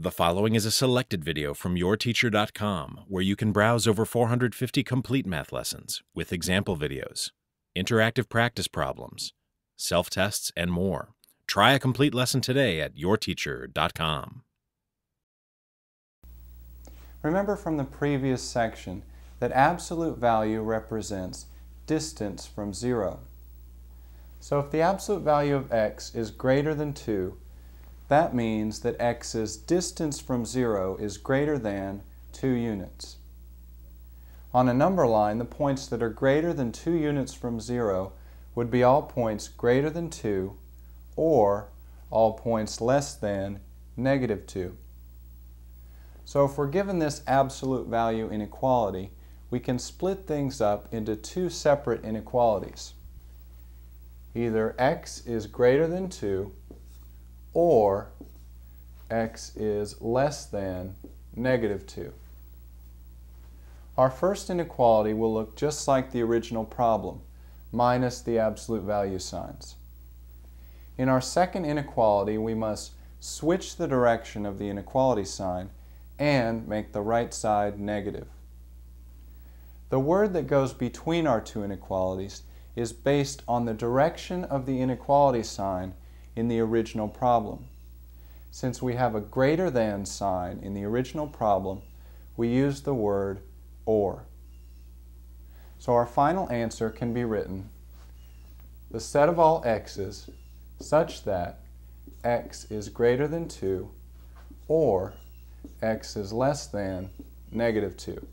The following is a selected video from yourteacher.com where you can browse over 450 complete math lessons with example videos, interactive practice problems, self tests, and more. Try a complete lesson today at yourteacher.com. Remember from the previous section that absolute value represents distance from zero. So if the absolute value of x is greater than 2, that means that x's distance from 0 is greater than 2 units. On a number line, the points that are greater than 2 units from 0 would be all points greater than 2 or all points less than negative 2. So if we're given this absolute value inequality, we can split things up into two separate inequalities. Either x is greater than 2 or x is less than negative 2. Our first inequality will look just like the original problem, minus the absolute value signs. In our second inequality, we must switch the direction of the inequality sign and make the right side negative. The word that goes between our two inequalities is based on the direction of the inequality sign in the original problem. Since we have a greater than sign in the original problem, we use the word or. So our final answer can be written, the set of all x's such that x is greater than 2 or x is less than negative 2.